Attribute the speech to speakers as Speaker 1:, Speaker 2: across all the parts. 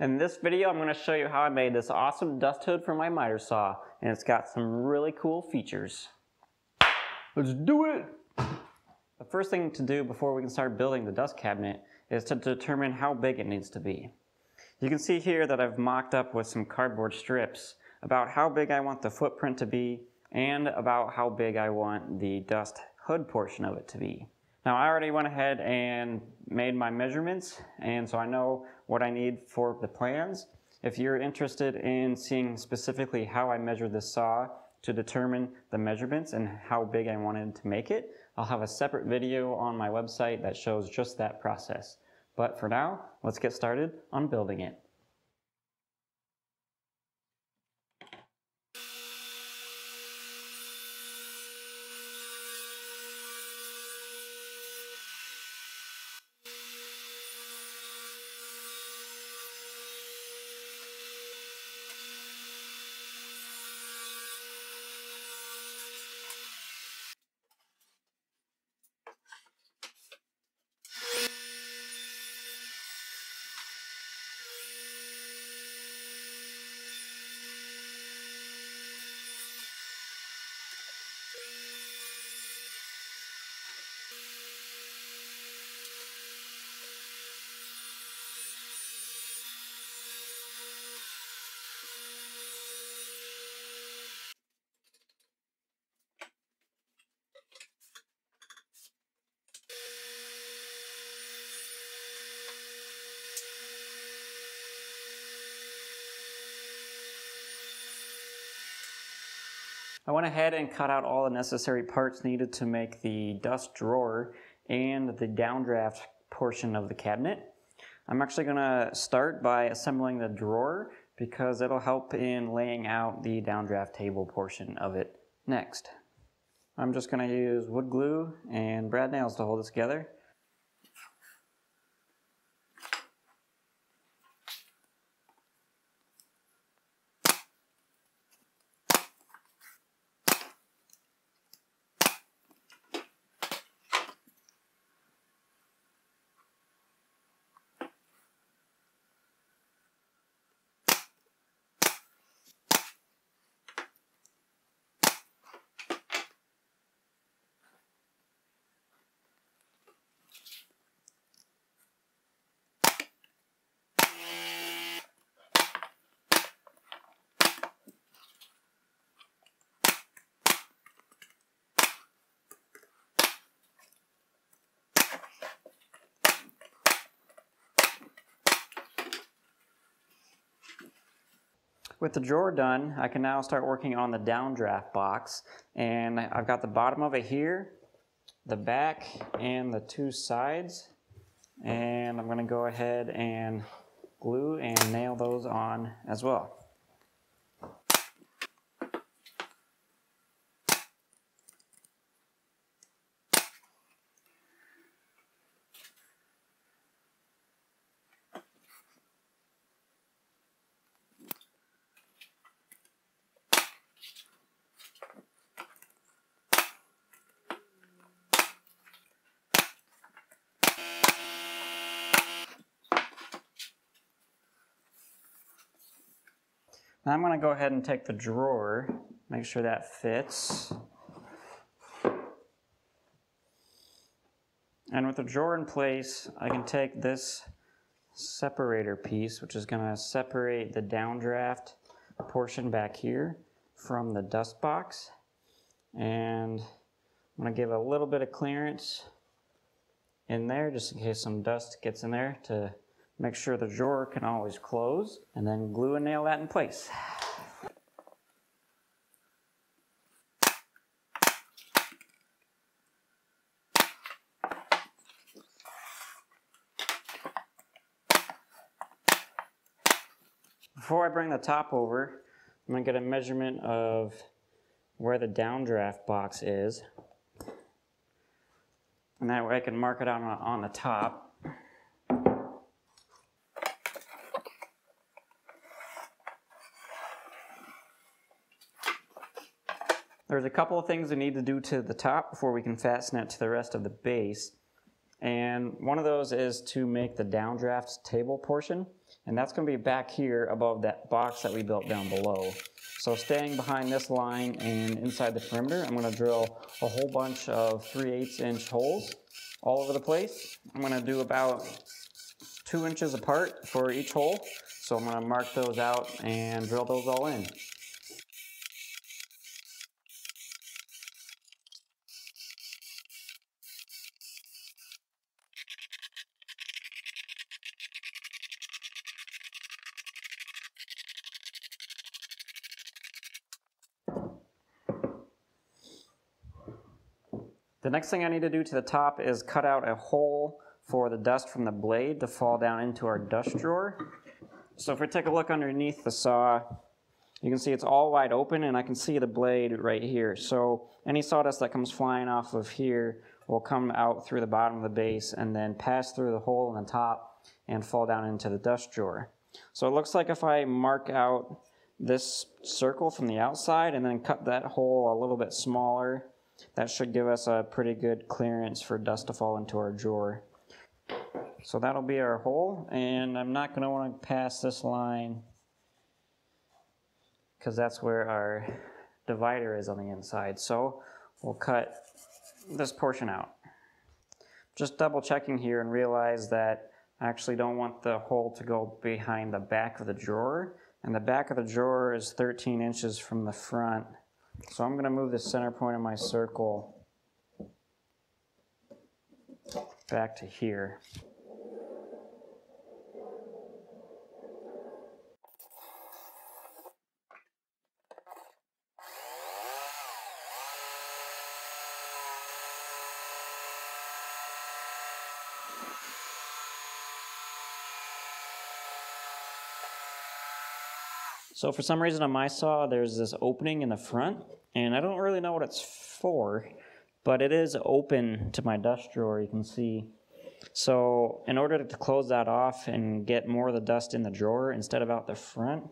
Speaker 1: In this video, I'm going to show you how I made this awesome dust hood for my miter saw, and it's got some really cool features. Let's do it! The first thing to do before we can start building the dust cabinet is to determine how big it needs to be. You can see here that I've mocked up with some cardboard strips about how big I want the footprint to be and about how big I want the dust hood portion of it to be. Now I already went ahead and made my measurements and so I know what I need for the plans. If you're interested in seeing specifically how I measure the saw to determine the measurements and how big I wanted to make it, I'll have a separate video on my website that shows just that process. But for now, let's get started on building it. I went ahead and cut out all the necessary parts needed to make the dust drawer and the downdraft portion of the cabinet. I'm actually going to start by assembling the drawer because it'll help in laying out the downdraft table portion of it next. I'm just going to use wood glue and brad nails to hold this together. With the drawer done, I can now start working on the downdraft box. And I've got the bottom of it here, the back, and the two sides. And I'm gonna go ahead and glue and nail those on as well. I'm going to go ahead and take the drawer, make sure that fits. And with the drawer in place, I can take this separator piece, which is going to separate the downdraft portion back here from the dust box. And I'm going to give a little bit of clearance in there just in case some dust gets in there to Make sure the drawer can always close and then glue and nail that in place. Before I bring the top over, I'm to get a measurement of where the downdraft box is. And that way I can mark it on, on the top. There's a couple of things we need to do to the top before we can fasten it to the rest of the base. And one of those is to make the downdraft table portion. And that's gonna be back here above that box that we built down below. So staying behind this line and inside the perimeter, I'm gonna drill a whole bunch of 3 8 inch holes all over the place. I'm gonna do about two inches apart for each hole. So I'm gonna mark those out and drill those all in. The next thing I need to do to the top is cut out a hole for the dust from the blade to fall down into our dust drawer. So if we take a look underneath the saw, you can see it's all wide open and I can see the blade right here. So any sawdust that comes flying off of here will come out through the bottom of the base and then pass through the hole in the top and fall down into the dust drawer. So it looks like if I mark out this circle from the outside and then cut that hole a little bit smaller that should give us a pretty good clearance for dust to fall into our drawer. So that'll be our hole, and I'm not going to want to pass this line because that's where our divider is on the inside. So we'll cut this portion out. Just double checking here and realize that I actually don't want the hole to go behind the back of the drawer. And the back of the drawer is 13 inches from the front. So I'm going to move the center point of my circle back to here. So for some reason on my saw, there's this opening in the front, and I don't really know what it's for, but it is open to my dust drawer, you can see. So in order to close that off and get more of the dust in the drawer instead of out the front,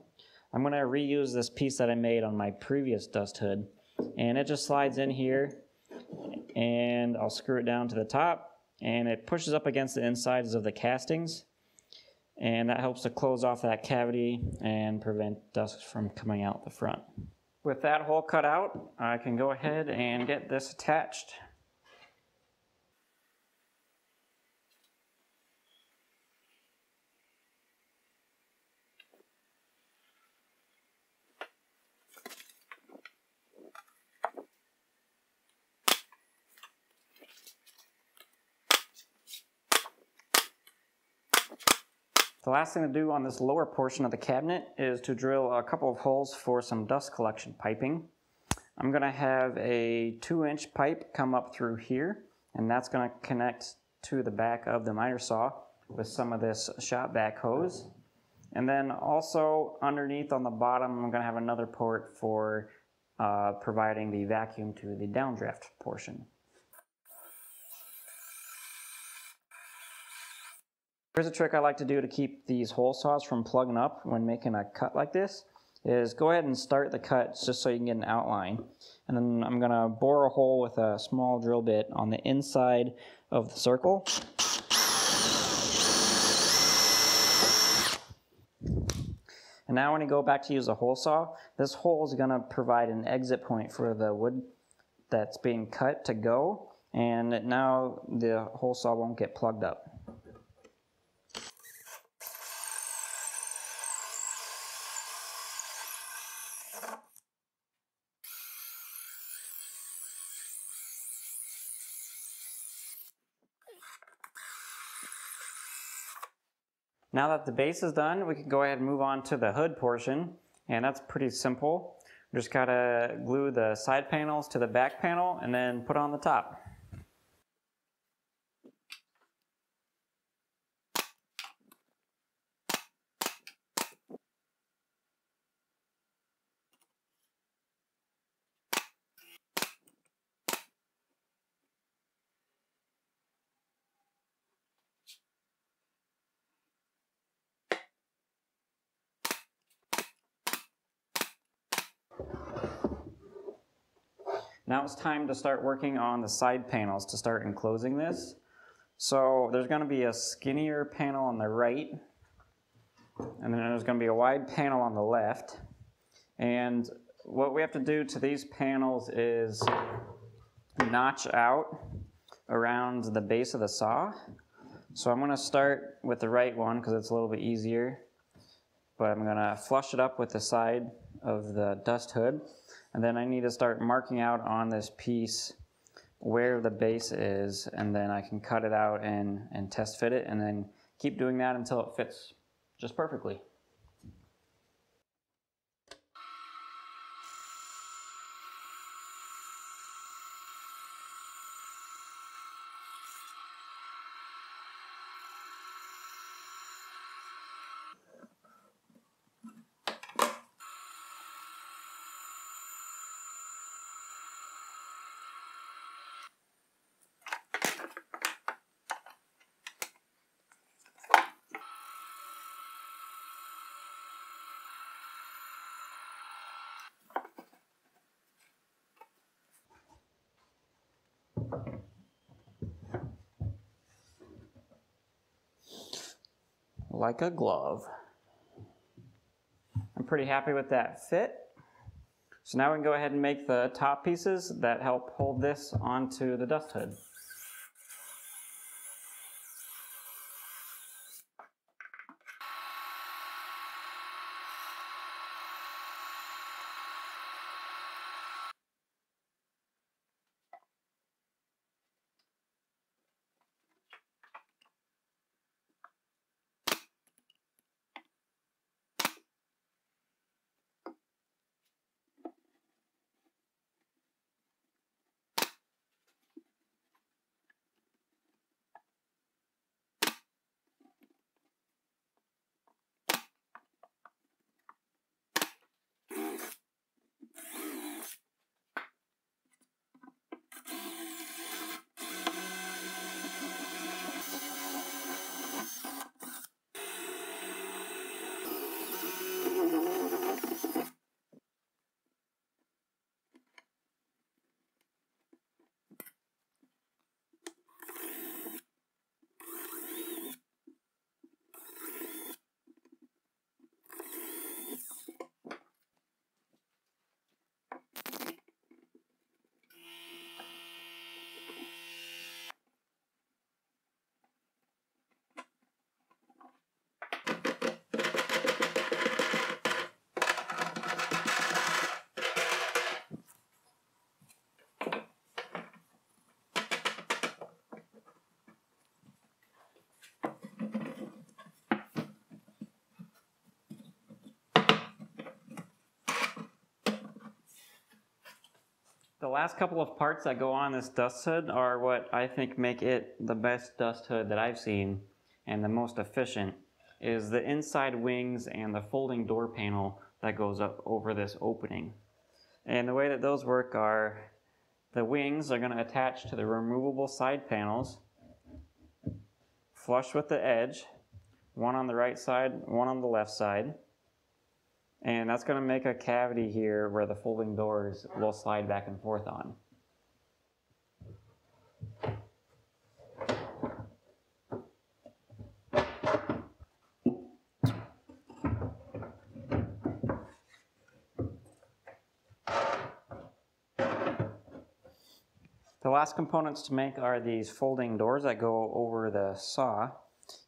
Speaker 1: I'm gonna reuse this piece that I made on my previous dust hood. And it just slides in here, and I'll screw it down to the top, and it pushes up against the insides of the castings and that helps to close off that cavity and prevent dust from coming out the front. With that hole cut out, I can go ahead and get this attached. Last thing to do on this lower portion of the cabinet is to drill a couple of holes for some dust collection piping. I'm going to have a 2 inch pipe come up through here and that's going to connect to the back of the miter saw with some of this shop vac hose. And then also underneath on the bottom I'm going to have another port for uh, providing the vacuum to the downdraft portion. Here's a trick I like to do to keep these hole saws from plugging up when making a cut like this is go ahead and start the cut just so you can get an outline. And then I'm going to bore a hole with a small drill bit on the inside of the circle. And now when you go back to use a hole saw, this hole is going to provide an exit point for the wood that's being cut to go. And now the hole saw won't get plugged up. Now that the base is done, we can go ahead and move on to the hood portion, and that's pretty simple. Just gotta glue the side panels to the back panel and then put on the top. Now it's time to start working on the side panels to start enclosing this. So there's going to be a skinnier panel on the right, and then there's going to be a wide panel on the left. And what we have to do to these panels is notch out around the base of the saw. So I'm going to start with the right one because it's a little bit easier. But I'm going to flush it up with the side of the dust hood. And then I need to start marking out on this piece where the base is and then I can cut it out and, and test fit it and then keep doing that until it fits just perfectly. Like a glove. I'm pretty happy with that fit. So now we can go ahead and make the top pieces that help hold this onto the dust hood. The last couple of parts that go on this dust hood are what I think make it the best dust hood that I've seen and the most efficient is the inside wings and the folding door panel that goes up over this opening. And the way that those work are the wings are going to attach to the removable side panels flush with the edge, one on the right side, one on the left side. And that's going to make a cavity here where the folding doors will slide back and forth on. The last components to make are these folding doors that go over the saw.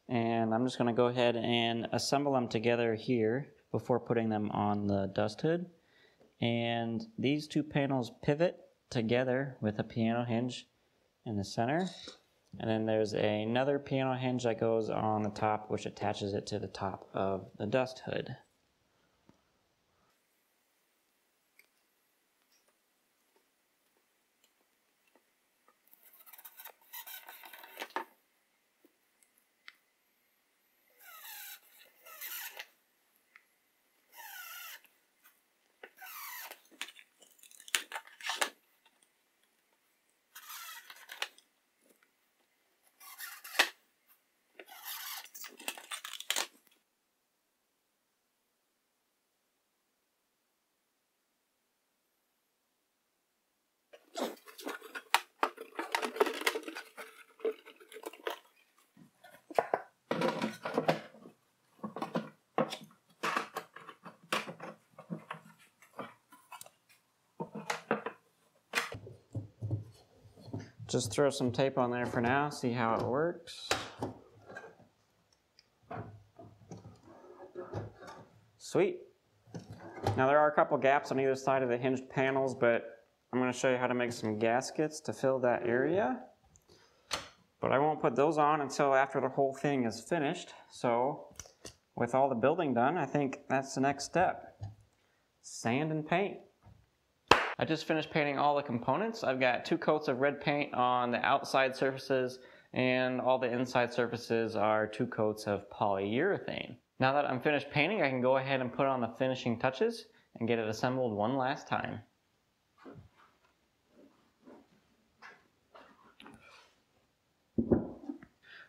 Speaker 1: And I'm just going to go ahead and assemble them together here before putting them on the dust hood. And these two panels pivot together with a piano hinge in the center. And then there's another piano hinge that goes on the top, which attaches it to the top of the dust hood. Just throw some tape on there for now, see how it works. Sweet. Now there are a couple gaps on either side of the hinged panels, but I'm going to show you how to make some gaskets to fill that area. But I won't put those on until after the whole thing is finished. So with all the building done, I think that's the next step. Sand and paint. I just finished painting all the components. I've got two coats of red paint on the outside surfaces and all the inside surfaces are two coats of polyurethane. Now that I'm finished painting, I can go ahead and put on the finishing touches and get it assembled one last time.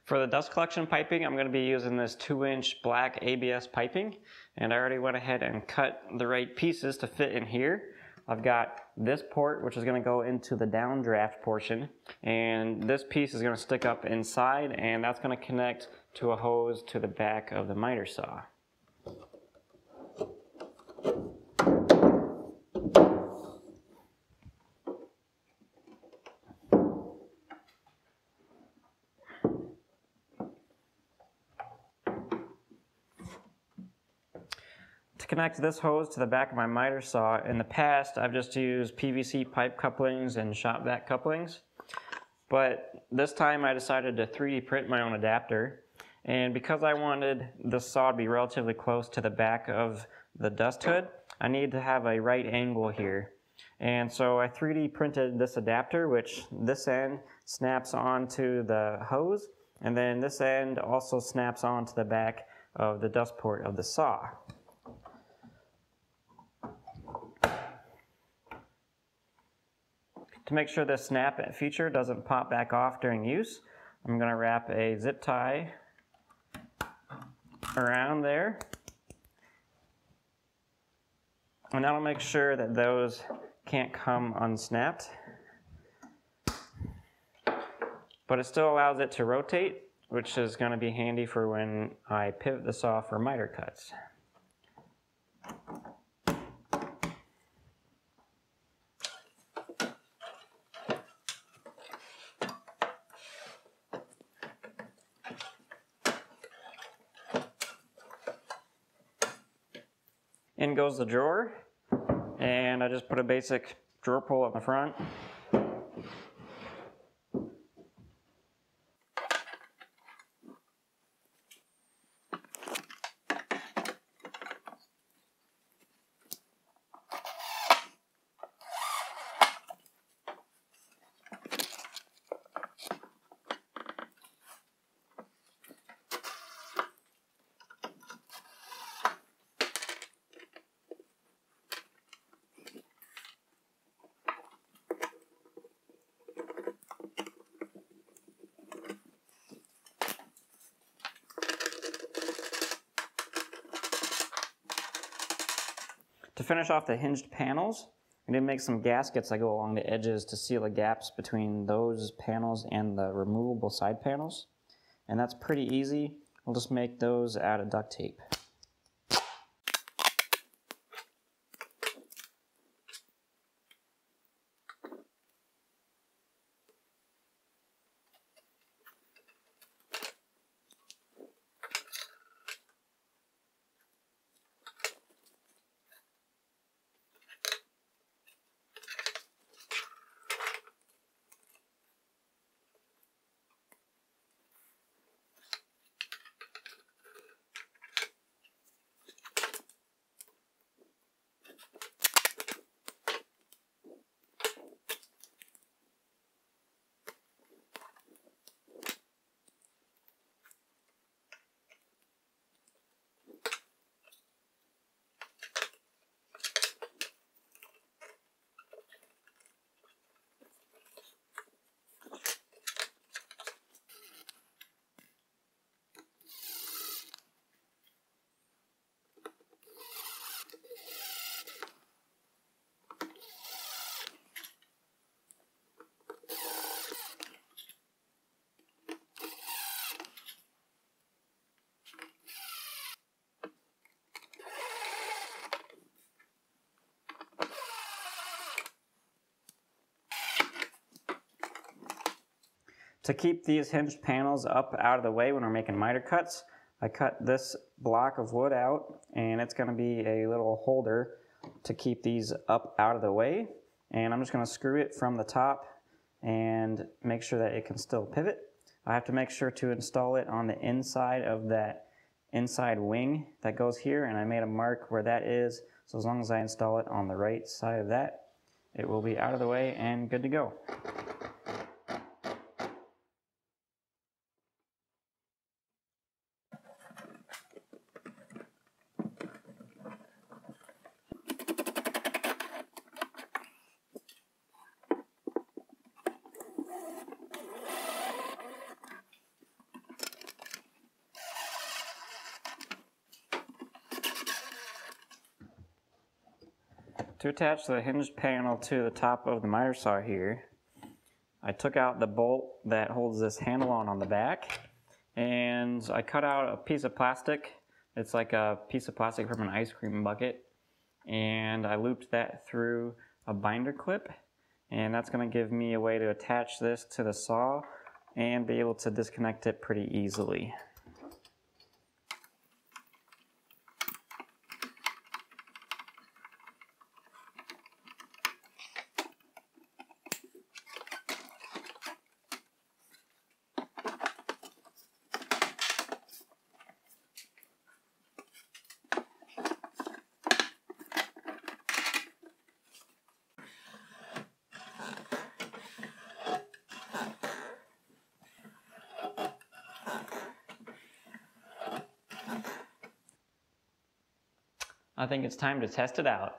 Speaker 1: For the dust collection piping, I'm going to be using this 2-inch black ABS piping, and I already went ahead and cut the right pieces to fit in here. I've got this port, which is going to go into the downdraft portion, and this piece is going to stick up inside, and that's going to connect to a hose to the back of the miter saw. To connect this hose to the back of my miter saw, in the past I've just used PVC pipe couplings and shop vac couplings. But this time I decided to 3D print my own adapter. And because I wanted the saw to be relatively close to the back of the dust hood, I needed to have a right angle here. And so I 3D printed this adapter, which this end snaps onto the hose, and then this end also snaps onto the back of the dust port of the saw. To make sure this snap feature doesn't pop back off during use, I'm going to wrap a zip tie around there. And that'll make sure that those can't come unsnapped. But it still allows it to rotate, which is going to be handy for when I pivot the saw for miter cuts. In goes the drawer, and I just put a basic drawer pull up the front. To finish off the hinged panels, going to make some gaskets that go along the edges to seal the gaps between those panels and the removable side panels. And that's pretty easy. We'll just make those out of duct tape. To keep these hinged panels up out of the way when we're making miter cuts, I cut this block of wood out and it's going to be a little holder to keep these up out of the way. And I'm just going to screw it from the top and make sure that it can still pivot. I have to make sure to install it on the inside of that inside wing that goes here and I made a mark where that is. So as long as I install it on the right side of that, it will be out of the way and good to go. To attach the hinged panel to the top of the miter saw here, I took out the bolt that holds this handle on on the back and I cut out a piece of plastic. It's like a piece of plastic from an ice cream bucket and I looped that through a binder clip and that's going to give me a way to attach this to the saw and be able to disconnect it pretty easily. I think it's time to test it out.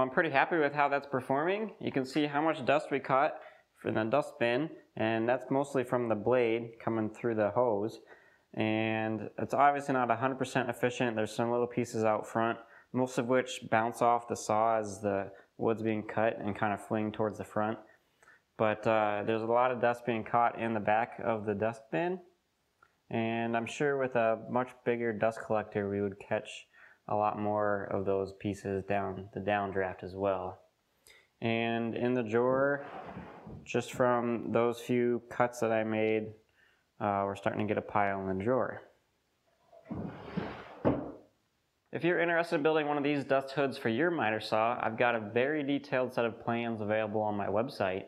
Speaker 1: I'm pretty happy with how that's performing. You can see how much dust we caught from the dust bin, and that's mostly from the blade coming through the hose. And it's obviously not 100% efficient. There's some little pieces out front, most of which bounce off the saw as the wood's being cut and kind of fling towards the front. But uh, there's a lot of dust being caught in the back of the dust bin. And I'm sure with a much bigger dust collector, we would catch a lot more of those pieces down the downdraft as well. And in the drawer, just from those few cuts that I made, uh, we're starting to get a pile in the drawer. If you're interested in building one of these dust hoods for your miter saw, I've got a very detailed set of plans available on my website.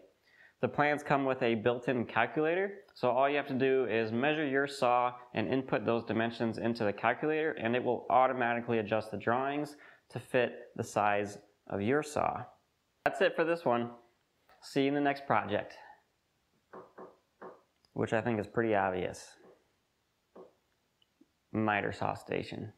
Speaker 1: The plans come with a built-in calculator, so all you have to do is measure your saw and input those dimensions into the calculator and it will automatically adjust the drawings to fit the size of your saw. That's it for this one. See you in the next project, which I think is pretty obvious. Miter saw station.